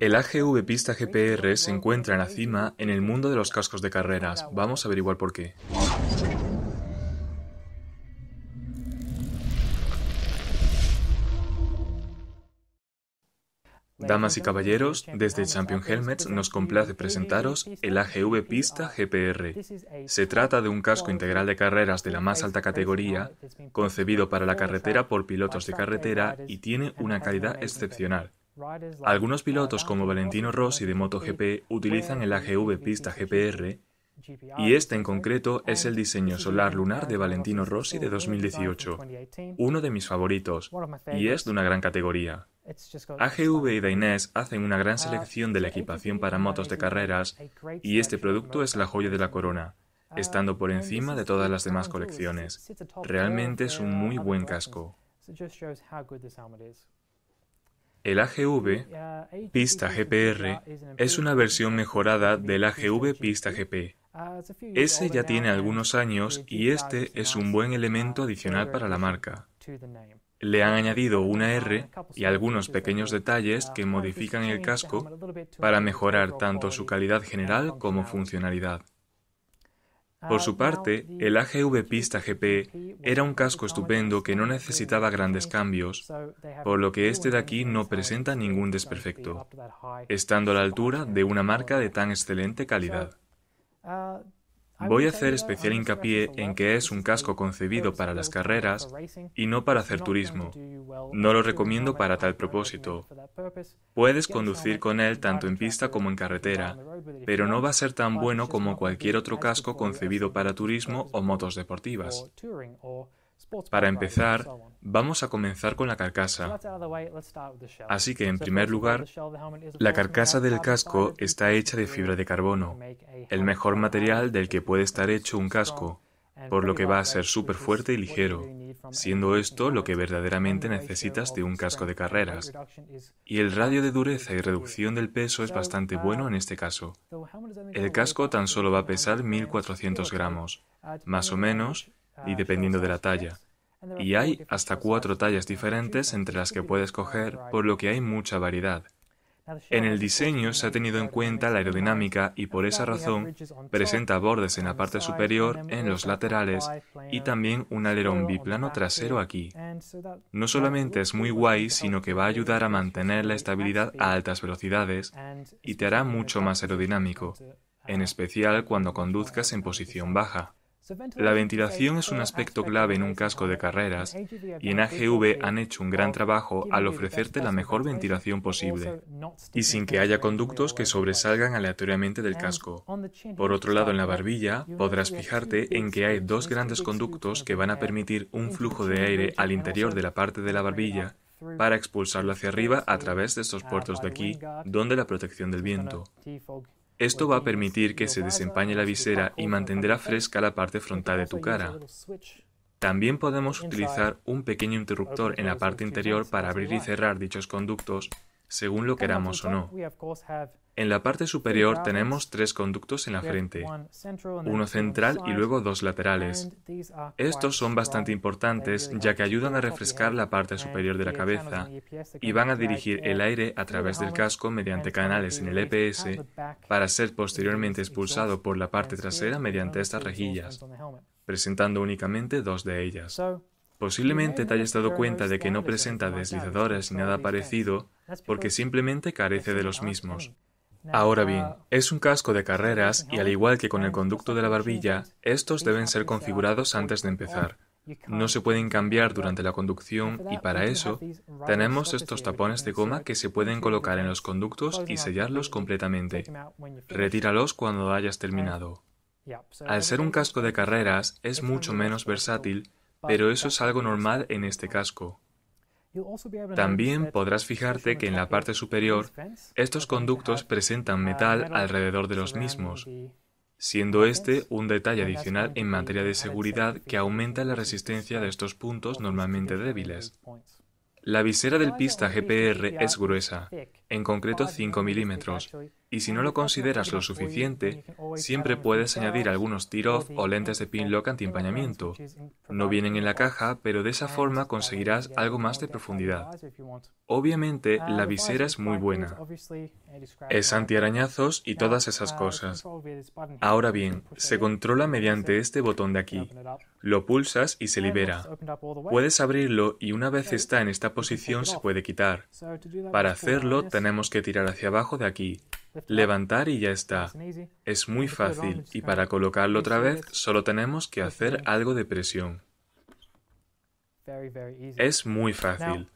El AGV Pista GPR se encuentra en la cima en el mundo de los cascos de carreras. Vamos a averiguar por qué. Damas y caballeros, desde Champion Helmets nos complace presentaros el AGV Pista GPR. Se trata de un casco integral de carreras de la más alta categoría, concebido para la carretera por pilotos de carretera y tiene una calidad excepcional. Algunos pilotos como Valentino Rossi de MotoGP utilizan el AGV Pista GPR y este en concreto es el diseño solar lunar de Valentino Rossi de 2018, uno de mis favoritos, y es de una gran categoría. AGV y Dainese hacen una gran selección de la equipación para motos de carreras y este producto es la joya de la corona, estando por encima de todas las demás colecciones. Realmente es un muy buen casco. El AGV Pista GPR es una versión mejorada del AGV Pista GP. Ese ya tiene algunos años y este es un buen elemento adicional para la marca. Le han añadido una R y algunos pequeños detalles que modifican el casco para mejorar tanto su calidad general como funcionalidad. Por su parte, el AGV Pista GP era un casco estupendo que no necesitaba grandes cambios, por lo que este de aquí no presenta ningún desperfecto, estando a la altura de una marca de tan excelente calidad. Voy a hacer especial hincapié en que es un casco concebido para las carreras y no para hacer turismo. No lo recomiendo para tal propósito. Puedes conducir con él tanto en pista como en carretera, pero no va a ser tan bueno como cualquier otro casco concebido para turismo o motos deportivas. Para empezar, vamos a comenzar con la carcasa. Así que, en primer lugar, la carcasa del casco está hecha de fibra de carbono, el mejor material del que puede estar hecho un casco, por lo que va a ser súper fuerte y ligero, siendo esto lo que verdaderamente necesitas de un casco de carreras. Y el radio de dureza y reducción del peso es bastante bueno en este caso. El casco tan solo va a pesar 1400 gramos, más o menos, y dependiendo de la talla. Y hay hasta cuatro tallas diferentes entre las que puedes coger, por lo que hay mucha variedad. En el diseño se ha tenido en cuenta la aerodinámica y por esa razón presenta bordes en la parte superior, en los laterales y también un alerón biplano trasero aquí. No solamente es muy guay, sino que va a ayudar a mantener la estabilidad a altas velocidades y te hará mucho más aerodinámico, en especial cuando conduzcas en posición baja. La ventilación es un aspecto clave en un casco de carreras y en AGV han hecho un gran trabajo al ofrecerte la mejor ventilación posible y sin que haya conductos que sobresalgan aleatoriamente del casco. Por otro lado, en la barbilla podrás fijarte en que hay dos grandes conductos que van a permitir un flujo de aire al interior de la parte de la barbilla para expulsarlo hacia arriba a través de estos puertos de aquí, donde la protección del viento. Esto va a permitir que se desempañe la visera y mantendrá fresca la parte frontal de tu cara. También podemos utilizar un pequeño interruptor en la parte interior para abrir y cerrar dichos conductos según lo queramos o no. En la parte superior tenemos tres conductos en la frente, uno central y luego dos laterales. Estos son bastante importantes ya que ayudan a refrescar la parte superior de la cabeza y van a dirigir el aire a través del casco mediante canales en el EPS para ser posteriormente expulsado por la parte trasera mediante estas rejillas, presentando únicamente dos de ellas. Posiblemente te hayas dado cuenta de que no presenta deslizadores ni nada parecido porque simplemente carece de los mismos. Ahora bien, es un casco de carreras y al igual que con el conducto de la barbilla, estos deben ser configurados antes de empezar. No se pueden cambiar durante la conducción y para eso tenemos estos tapones de goma que se pueden colocar en los conductos y sellarlos completamente. Retíralos cuando hayas terminado. Al ser un casco de carreras es mucho menos versátil, pero eso es algo normal en este casco. También podrás fijarte que en la parte superior estos conductos presentan metal alrededor de los mismos, siendo este un detalle adicional en materia de seguridad que aumenta la resistencia de estos puntos normalmente débiles. La visera del pista GPR es gruesa, en concreto 5 milímetros, y si no lo consideras lo suficiente, siempre puedes añadir algunos tiro o lentes de pin lock anti-empañamiento. No vienen en la caja, pero de esa forma conseguirás algo más de profundidad. Obviamente, la visera es muy buena. Es anti-arañazos y todas esas cosas. Ahora bien, se controla mediante este botón de aquí. Lo pulsas y se libera. Puedes abrirlo y una vez está en esta posición se puede quitar. Para hacerlo que tirar hacia abajo de aquí, levantar y ya está. Es muy fácil y para colocarlo otra vez solo tenemos que hacer algo de presión. Es muy fácil.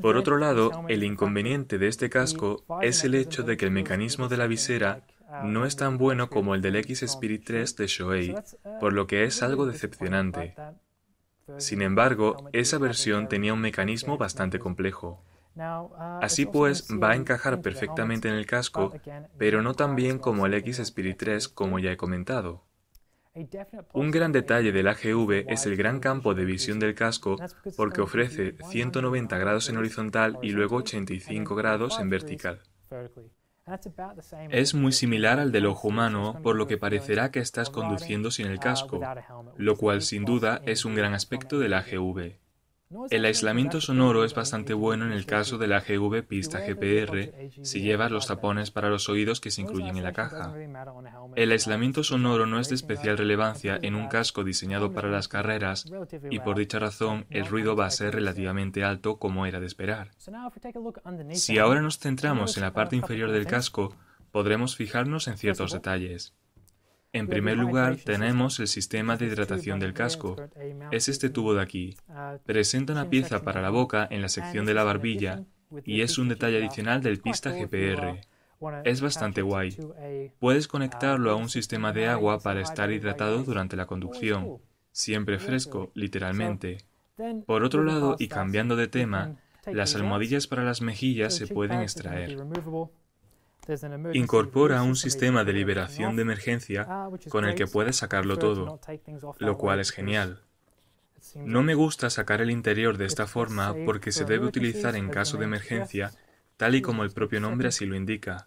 Por otro lado, el inconveniente de este casco es el hecho de que el mecanismo de la visera no es tan bueno como el del X Spirit 3 de Shoei, por lo que es algo decepcionante. Sin embargo, esa versión tenía un mecanismo bastante complejo. Así pues, va a encajar perfectamente en el casco, pero no tan bien como el X Spirit 3 como ya he comentado. Un gran detalle del AGV es el gran campo de visión del casco porque ofrece 190 grados en horizontal y luego 85 grados en vertical. Es muy similar al del ojo humano, por lo que parecerá que estás conduciendo sin el casco, lo cual sin duda es un gran aspecto del AGV. El aislamiento sonoro es bastante bueno en el caso del AGV pista GPR si llevas los tapones para los oídos que se incluyen en la caja. El aislamiento sonoro no es de especial relevancia en un casco diseñado para las carreras y por dicha razón el ruido va a ser relativamente alto como era de esperar. Si ahora nos centramos en la parte inferior del casco, podremos fijarnos en ciertos detalles. En primer lugar, tenemos el sistema de hidratación del casco. Es este tubo de aquí. Presenta una pieza para la boca en la sección de la barbilla y es un detalle adicional del pista GPR. Es bastante guay. Puedes conectarlo a un sistema de agua para estar hidratado durante la conducción. Siempre fresco, literalmente. Por otro lado, y cambiando de tema, las almohadillas para las mejillas se pueden extraer. Incorpora un sistema de liberación de emergencia con el que puedes sacarlo todo, lo cual es genial. No me gusta sacar el interior de esta forma porque se debe utilizar en caso de emergencia, tal y como el propio nombre así lo indica.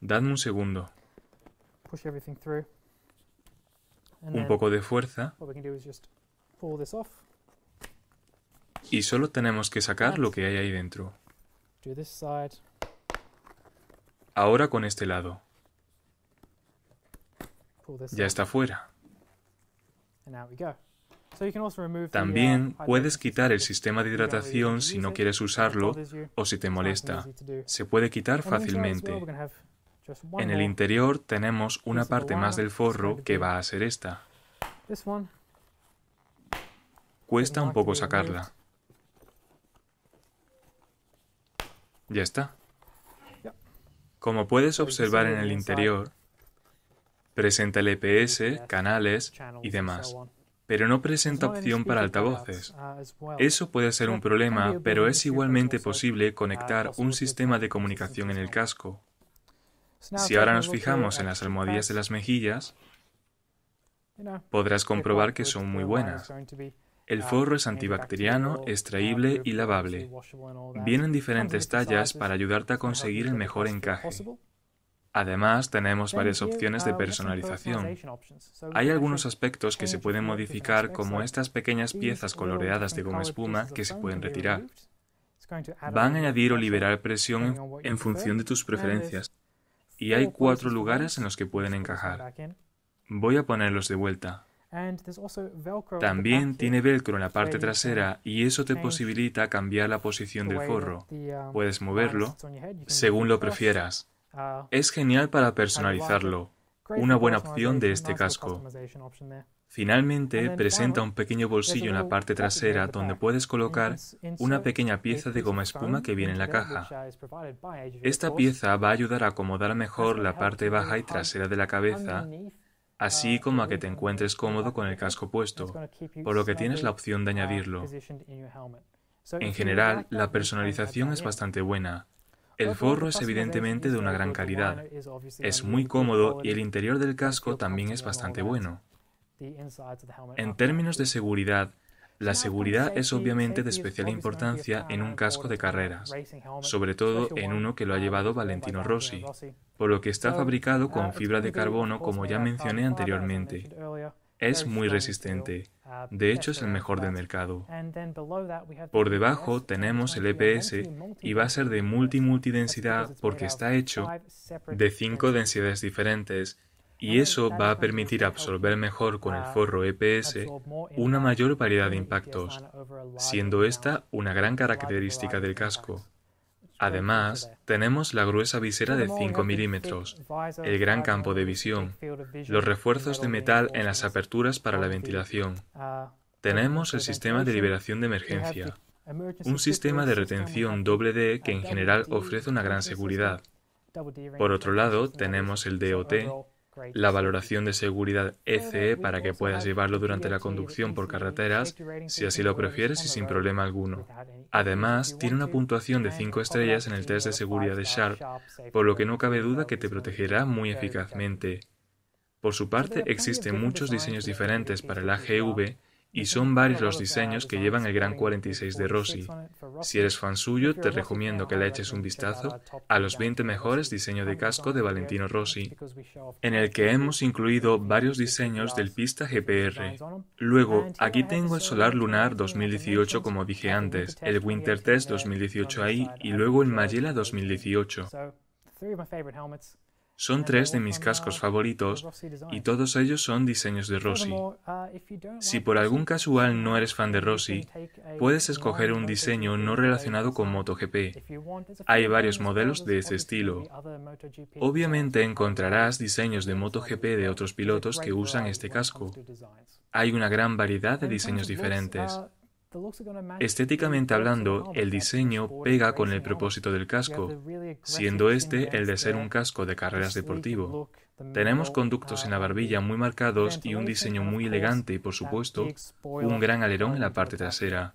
Dadme un segundo. Un poco de fuerza. Y solo tenemos que sacar lo que hay ahí dentro. Ahora con este lado. Ya está fuera. También uh, puedes quitar el sistema de hidratación si no quieres usarlo o si te molesta. Se puede quitar fácilmente. En el interior tenemos una parte más del forro que va a ser esta. Cuesta un poco sacarla. Ya está. Como puedes observar en el interior, presenta el EPS, canales y demás, pero no presenta opción para altavoces. Eso puede ser un problema, pero es igualmente posible conectar un sistema de comunicación en el casco. Si ahora nos fijamos en las almohadillas de las mejillas, podrás comprobar que son muy buenas. El forro es antibacteriano, extraíble y lavable. Vienen diferentes tallas para ayudarte a conseguir el mejor encaje. Además, tenemos varias opciones de personalización. Hay algunos aspectos que se pueden modificar como estas pequeñas piezas coloreadas de goma espuma que se pueden retirar. Van a añadir o liberar presión en función de tus preferencias. Y hay cuatro lugares en los que pueden encajar. Voy a ponerlos de vuelta. También tiene velcro en la parte trasera y eso te posibilita cambiar la posición del forro. Um, Puedes moverlo según lo prefieras. Uh, es genial para personalizarlo. Una buena opción de este casco. Finalmente, presenta un pequeño bolsillo en la parte trasera donde puedes colocar una pequeña pieza de goma espuma que viene en la caja. Esta pieza va a ayudar a acomodar mejor la parte baja y trasera de la cabeza así como a que te encuentres cómodo con el casco puesto, por lo que tienes la opción de añadirlo. En general, la personalización es bastante buena. El forro es evidentemente de una gran calidad. Es muy cómodo y el interior del casco también es bastante bueno. En términos de seguridad, La seguridad es obviamente de especial importancia en un casco de carreras, sobre todo en uno que lo ha llevado Valentino Rossi, por lo que está fabricado con fibra de carbono como ya mencioné anteriormente. Es muy resistente, de hecho es el mejor del mercado. Por debajo tenemos el EPS y va a ser de multi-multidensidad porque está hecho de cinco densidades diferentes y eso va a permitir absorber mejor con el forro EPS una mayor variedad de impactos, siendo esta una gran característica del casco. Además, tenemos la gruesa visera de 5 milímetros, el gran campo de visión, los refuerzos de metal en las aperturas para la ventilación. Tenemos el sistema de liberación de emergencia, un sistema de retención doble D que en general ofrece una gran seguridad. Por otro lado, tenemos el DOT, la valoración de seguridad ECE para que puedas llevarlo durante la conducción por carreteras, si así lo prefieres y sin problema alguno. Además, tiene una puntuación de 5 estrellas en el test de seguridad de Sharp, por lo que no cabe duda que te protegerá muy eficazmente. Por su parte, existen muchos diseños diferentes para el AGV y son varios los diseños que llevan el Gran 46 de Rossi. Si eres fan suyo, te recomiendo que le eches un vistazo a los 20 mejores diseños de casco de Valentino Rossi, en el que hemos incluido varios diseños del Pista GPR. Luego, aquí tengo el Solar Lunar 2018 como dije antes, el Winter Test 2018 ahí y luego el Magella 2018. Son tres de mis cascos favoritos y todos ellos son diseños de Rossi. Si por algún casual no eres fan de Rossi, puedes escoger un diseño no relacionado con MotoGP. Hay varios modelos de ese estilo. Obviamente encontrarás diseños de MotoGP de otros pilotos que usan este casco. Hay una gran variedad de diseños diferentes. Estéticamente hablando, el diseño pega con el propósito del casco, siendo este el de ser un casco de carreras deportivo. Tenemos conductos en la barbilla muy marcados y un diseño muy elegante y, por supuesto, un gran alerón en la parte trasera.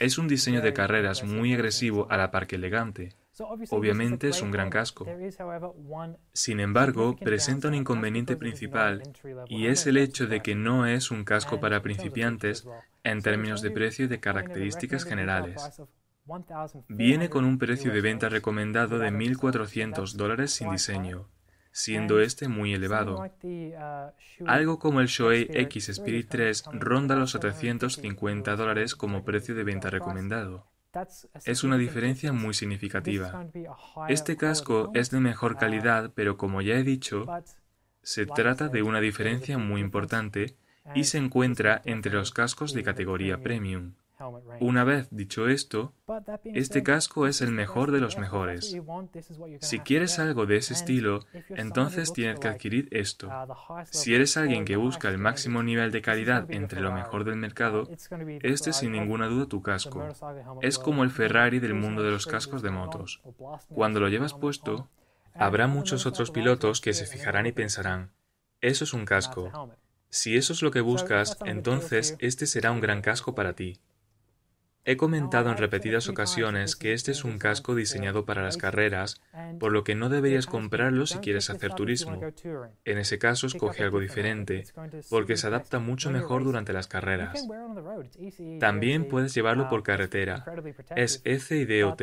Es un diseño de carreras muy agresivo a la par que elegante. Obviamente es un gran casco. Sin embargo, presenta un inconveniente principal y es el hecho de que no es un casco para principiantes en términos de precio y de características generales. Viene con un precio de venta recomendado de 1.400 dólares sin diseño, siendo este muy elevado. Algo como el Shoei X Spirit 3 ronda los 750 dólares como precio de venta recomendado. Es una diferencia muy significativa. Este casco es de mejor calidad, pero como ya he dicho, se trata de una diferencia muy importante y se encuentra entre los cascos de categoría premium. Una vez dicho esto, este casco es el mejor de los mejores. Si quieres algo de ese estilo, entonces tienes que adquirir esto. Uh, si eres alguien que busca el máximo nivel de calidad entre lo mejor del mercado, este es sin ninguna duda tu casco. Es como el Ferrari del mundo de los cascos de motos. Cuando lo llevas puesto, habrá muchos otros pilotos que se fijarán y pensarán, eso es un casco. Si eso es lo que buscas, entonces este será un gran casco para ti. He comentado en repetidas ocasiones que este es un casco diseñado para las carreras, por lo que no deberías comprarlo si quieres hacer turismo. En ese caso, escoge algo diferente, porque se adapta mucho mejor durante las carreras. También puedes llevarlo por carretera. Es EC y DOT,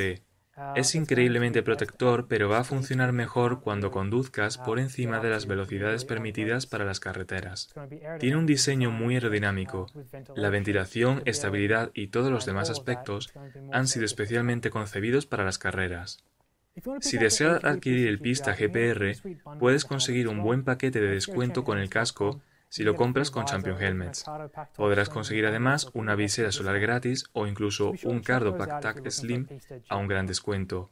es increíblemente protector, pero va a funcionar mejor cuando conduzcas por encima de las velocidades permitidas para las carreteras. Tiene un diseño muy aerodinámico. La ventilación, estabilidad y todos los demás aspectos han sido especialmente concebidos para las carreras. Si deseas adquirir el Pista GPR, puedes conseguir un buen paquete de descuento con el casco si lo compras con Champion Helmets. Podrás conseguir además una visera solar gratis o incluso un Cardo Backpack Slim a un gran descuento.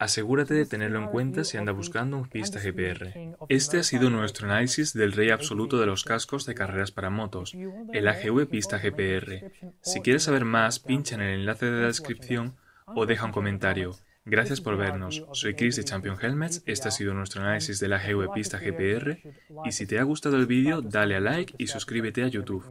Asegúrate de tenerlo en cuenta si anda buscando un pista GPR. Este ha sido nuestro análisis del rey absoluto de los cascos de carreras para motos, el AGV Pista GPR. Si quieres saber más, pincha en el enlace de la descripción o deja un comentario. Gracias por vernos. Soy Chris de Champion Helmets. Este ha sido nuestro análisis de la GV Pista GPR. Y si te ha gustado el vídeo, dale a like y suscríbete a YouTube.